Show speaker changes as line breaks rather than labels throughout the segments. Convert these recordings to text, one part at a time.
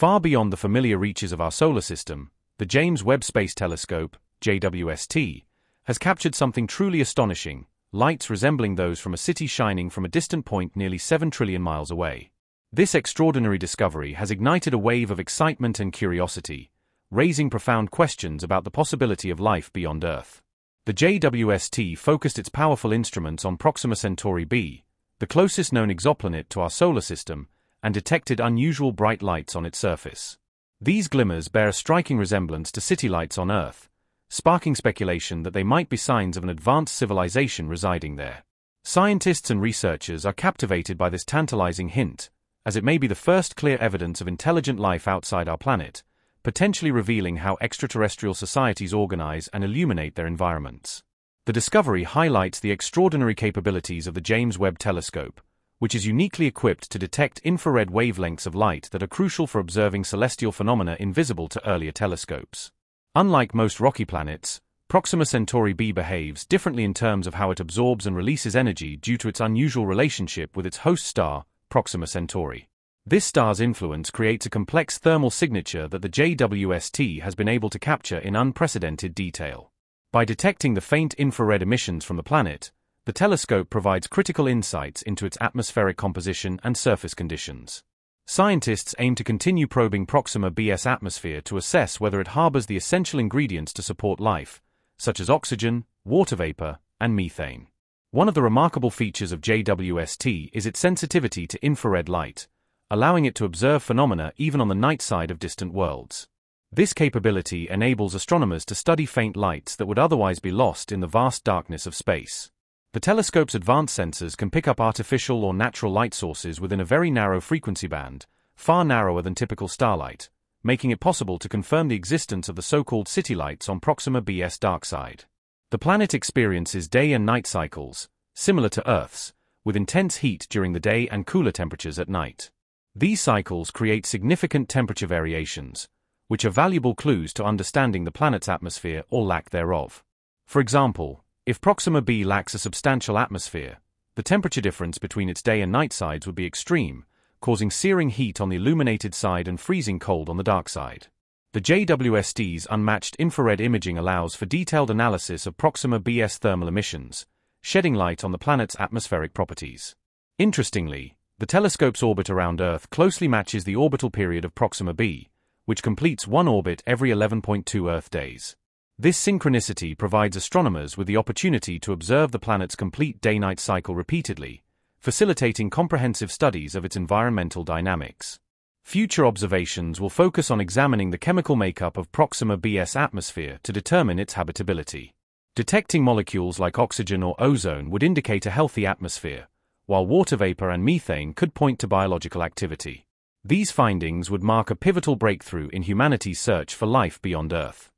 Far beyond the familiar reaches of our solar system, the James Webb Space Telescope, JWST, has captured something truly astonishing lights resembling those from a city shining from a distant point nearly 7 trillion miles away. This extraordinary discovery has ignited a wave of excitement and curiosity, raising profound questions about the possibility of life beyond Earth. The JWST focused its powerful instruments on Proxima Centauri b, the closest known exoplanet to our solar system, and detected unusual bright lights on its surface. These glimmers bear a striking resemblance to city lights on Earth, sparking speculation that they might be signs of an advanced civilization residing there. Scientists and researchers are captivated by this tantalizing hint, as it may be the first clear evidence of intelligent life outside our planet, potentially revealing how extraterrestrial societies organize and illuminate their environments. The discovery highlights the extraordinary capabilities of the James Webb Telescope, which is uniquely equipped to detect infrared wavelengths of light that are crucial for observing celestial phenomena invisible to earlier telescopes. Unlike most rocky planets, Proxima Centauri b behaves differently in terms of how it absorbs and releases energy due to its unusual relationship with its host star, Proxima Centauri. This star's influence creates a complex thermal signature that the JWST has been able to capture in unprecedented detail. By detecting the faint infrared emissions from the planet, the telescope provides critical insights into its atmospheric composition and surface conditions. Scientists aim to continue probing Proxima B's atmosphere to assess whether it harbors the essential ingredients to support life, such as oxygen, water vapor, and methane. One of the remarkable features of JWST is its sensitivity to infrared light, allowing it to observe phenomena even on the night side of distant worlds. This capability enables astronomers to study faint lights that would otherwise be lost in the vast darkness of space. The telescope's advanced sensors can pick up artificial or natural light sources within a very narrow frequency band, far narrower than typical starlight, making it possible to confirm the existence of the so-called city lights on Proxima B's dark side. The planet experiences day and night cycles, similar to Earth's, with intense heat during the day and cooler temperatures at night. These cycles create significant temperature variations, which are valuable clues to understanding the planet's atmosphere or lack thereof. For example, if Proxima b lacks a substantial atmosphere, the temperature difference between its day and night sides would be extreme, causing searing heat on the illuminated side and freezing cold on the dark side. The JWST's unmatched infrared imaging allows for detailed analysis of Proxima b's thermal emissions, shedding light on the planet's atmospheric properties. Interestingly, the telescope's orbit around Earth closely matches the orbital period of Proxima b, which completes one orbit every 11.2 Earth days. This synchronicity provides astronomers with the opportunity to observe the planet's complete day-night cycle repeatedly, facilitating comprehensive studies of its environmental dynamics. Future observations will focus on examining the chemical makeup of Proxima B's atmosphere to determine its habitability. Detecting molecules like oxygen or ozone would indicate a healthy atmosphere, while water vapor and methane could point to biological activity. These findings would mark a pivotal breakthrough in humanity's search for life beyond Earth.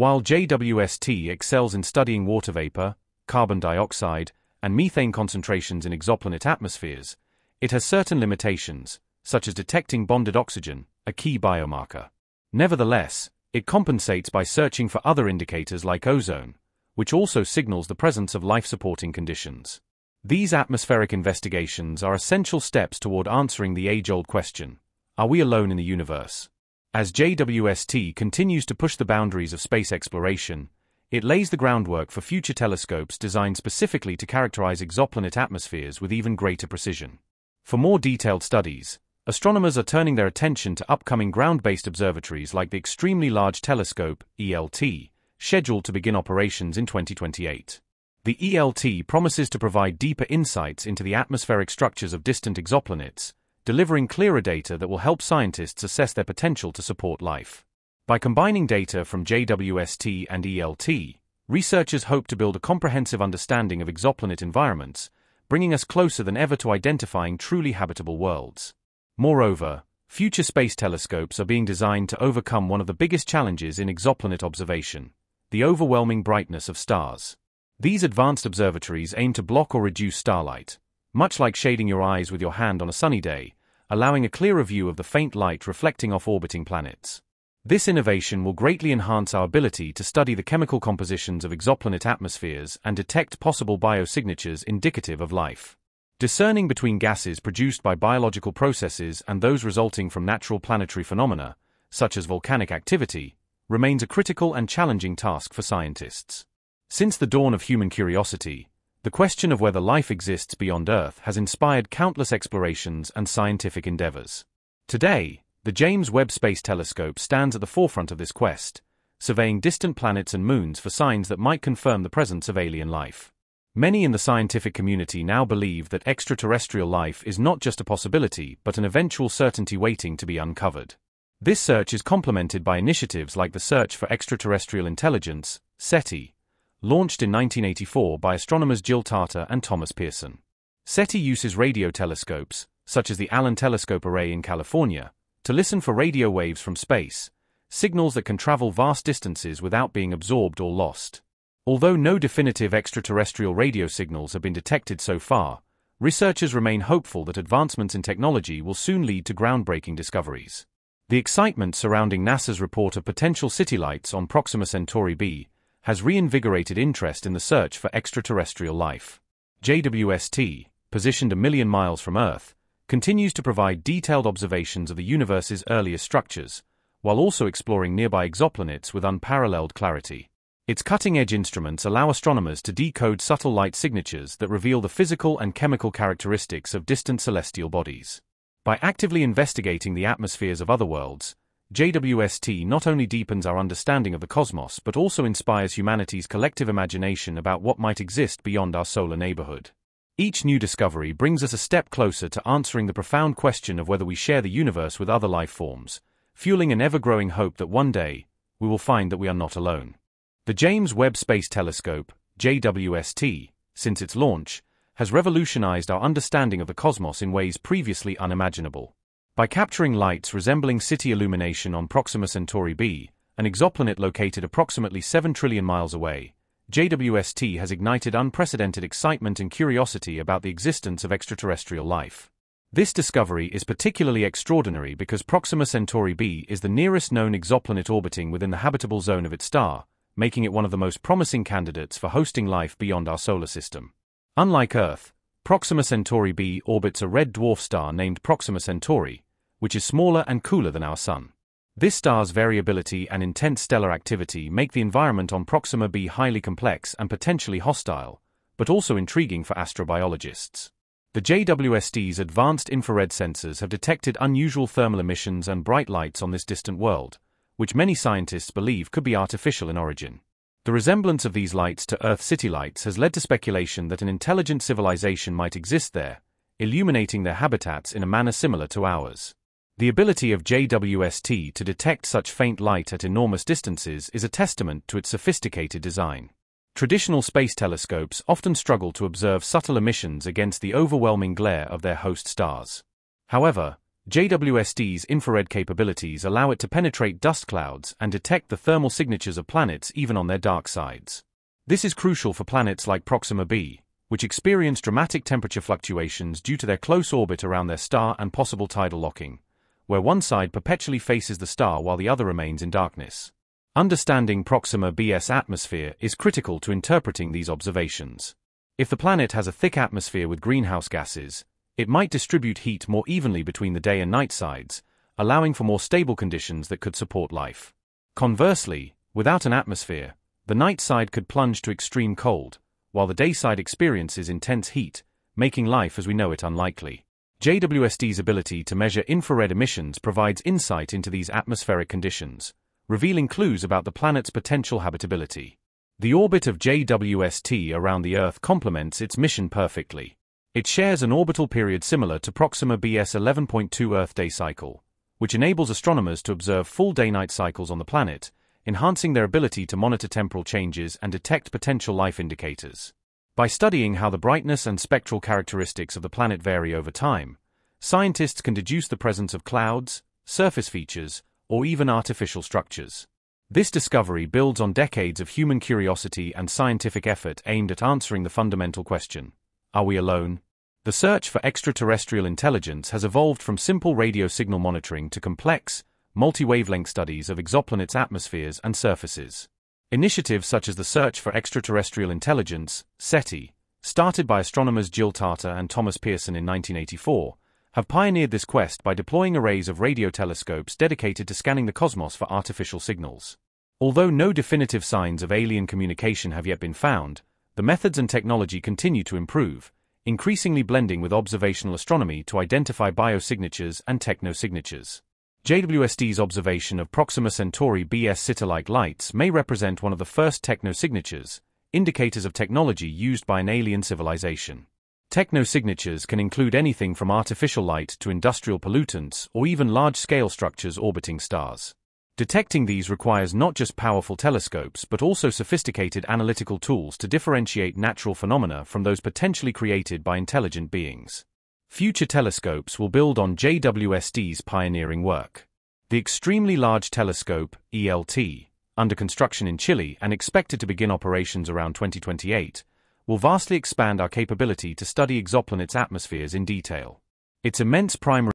While JWST excels in studying water vapor, carbon dioxide, and methane concentrations in exoplanet atmospheres, it has certain limitations, such as detecting bonded oxygen, a key biomarker. Nevertheless, it compensates by searching for other indicators like ozone, which also signals the presence of life-supporting conditions. These atmospheric investigations are essential steps toward answering the age-old question, are we alone in the universe? As JWST continues to push the boundaries of space exploration, it lays the groundwork for future telescopes designed specifically to characterize exoplanet atmospheres with even greater precision. For more detailed studies, astronomers are turning their attention to upcoming ground-based observatories like the Extremely Large Telescope, ELT, scheduled to begin operations in 2028. The ELT promises to provide deeper insights into the atmospheric structures of distant exoplanets, delivering clearer data that will help scientists assess their potential to support life. By combining data from JWST and ELT, researchers hope to build a comprehensive understanding of exoplanet environments, bringing us closer than ever to identifying truly habitable worlds. Moreover, future space telescopes are being designed to overcome one of the biggest challenges in exoplanet observation the overwhelming brightness of stars. These advanced observatories aim to block or reduce starlight, much like shading your eyes with your hand on a sunny day, allowing a clearer view of the faint light reflecting off orbiting planets. This innovation will greatly enhance our ability to study the chemical compositions of exoplanet atmospheres and detect possible biosignatures indicative of life. Discerning between gases produced by biological processes and those resulting from natural planetary phenomena, such as volcanic activity, remains a critical and challenging task for scientists. Since the dawn of human curiosity, the question of whether life exists beyond Earth has inspired countless explorations and scientific endeavors. Today, the James Webb Space Telescope stands at the forefront of this quest, surveying distant planets and moons for signs that might confirm the presence of alien life. Many in the scientific community now believe that extraterrestrial life is not just a possibility but an eventual certainty waiting to be uncovered. This search is complemented by initiatives like the Search for Extraterrestrial Intelligence, SETI, launched in 1984 by astronomers Jill Tarter and Thomas Pierson. SETI uses radio telescopes, such as the Allen Telescope Array in California, to listen for radio waves from space, signals that can travel vast distances without being absorbed or lost. Although no definitive extraterrestrial radio signals have been detected so far, researchers remain hopeful that advancements in technology will soon lead to groundbreaking discoveries. The excitement surrounding NASA's report of potential city lights on Proxima Centauri b has reinvigorated interest in the search for extraterrestrial life. JWST, positioned a million miles from Earth, continues to provide detailed observations of the universe's earliest structures, while also exploring nearby exoplanets with unparalleled clarity. Its cutting-edge instruments allow astronomers to decode subtle light signatures that reveal the physical and chemical characteristics of distant celestial bodies. By actively investigating the atmospheres of other worlds, JWST not only deepens our understanding of the cosmos but also inspires humanity's collective imagination about what might exist beyond our solar neighborhood. Each new discovery brings us a step closer to answering the profound question of whether we share the universe with other life forms, fueling an ever-growing hope that one day, we will find that we are not alone. The James Webb Space Telescope, JWST, since its launch, has revolutionized our understanding of the cosmos in ways previously unimaginable. By capturing lights resembling city illumination on Proxima Centauri b, an exoplanet located approximately 7 trillion miles away, JWST has ignited unprecedented excitement and curiosity about the existence of extraterrestrial life. This discovery is particularly extraordinary because Proxima Centauri b is the nearest known exoplanet orbiting within the habitable zone of its star, making it one of the most promising candidates for hosting life beyond our solar system. Unlike Earth, Proxima Centauri b orbits a red dwarf star named Proxima Centauri, which is smaller and cooler than our Sun. This star's variability and intense stellar activity make the environment on Proxima b highly complex and potentially hostile, but also intriguing for astrobiologists. The JWST's advanced infrared sensors have detected unusual thermal emissions and bright lights on this distant world, which many scientists believe could be artificial in origin. The resemblance of these lights to Earth city lights has led to speculation that an intelligent civilization might exist there, illuminating their habitats in a manner similar to ours. The ability of JWST to detect such faint light at enormous distances is a testament to its sophisticated design. Traditional space telescopes often struggle to observe subtle emissions against the overwhelming glare of their host stars. However, JWST's infrared capabilities allow it to penetrate dust clouds and detect the thermal signatures of planets even on their dark sides. This is crucial for planets like Proxima b, which experience dramatic temperature fluctuations due to their close orbit around their star and possible tidal locking, where one side perpetually faces the star while the other remains in darkness. Understanding Proxima b's atmosphere is critical to interpreting these observations. If the planet has a thick atmosphere with greenhouse gases, it might distribute heat more evenly between the day and night sides, allowing for more stable conditions that could support life. Conversely, without an atmosphere, the night side could plunge to extreme cold, while the day side experiences intense heat, making life as we know it unlikely. JWST's ability to measure infrared emissions provides insight into these atmospheric conditions, revealing clues about the planet's potential habitability. The orbit of JWST around the Earth complements its mission perfectly. It shares an orbital period similar to Proxima B's 11.2 Earth day cycle, which enables astronomers to observe full day-night cycles on the planet, enhancing their ability to monitor temporal changes and detect potential life indicators. By studying how the brightness and spectral characteristics of the planet vary over time, scientists can deduce the presence of clouds, surface features, or even artificial structures. This discovery builds on decades of human curiosity and scientific effort aimed at answering the fundamental question are we alone? The search for extraterrestrial intelligence has evolved from simple radio signal monitoring to complex, multi-wavelength studies of exoplanets' atmospheres and surfaces. Initiatives such as the Search for Extraterrestrial Intelligence, SETI, started by astronomers Jill Tarter and Thomas Pierson in 1984, have pioneered this quest by deploying arrays of radio telescopes dedicated to scanning the cosmos for artificial signals. Although no definitive signs of alien communication have yet been found, the methods and technology continue to improve, increasingly blending with observational astronomy to identify biosignatures and technosignatures. JWST's observation of Proxima Centauri b's Sitter-like lights may represent one of the first technosignatures, indicators of technology used by an alien civilization. Technosignatures can include anything from artificial light to industrial pollutants or even large-scale structures orbiting stars. Detecting these requires not just powerful telescopes but also sophisticated analytical tools to differentiate natural phenomena from those potentially created by intelligent beings. Future telescopes will build on JWST's pioneering work. The Extremely Large Telescope, ELT, under construction in Chile and expected to begin operations around 2028, will vastly expand our capability to study exoplanets' atmospheres in detail. Its immense primary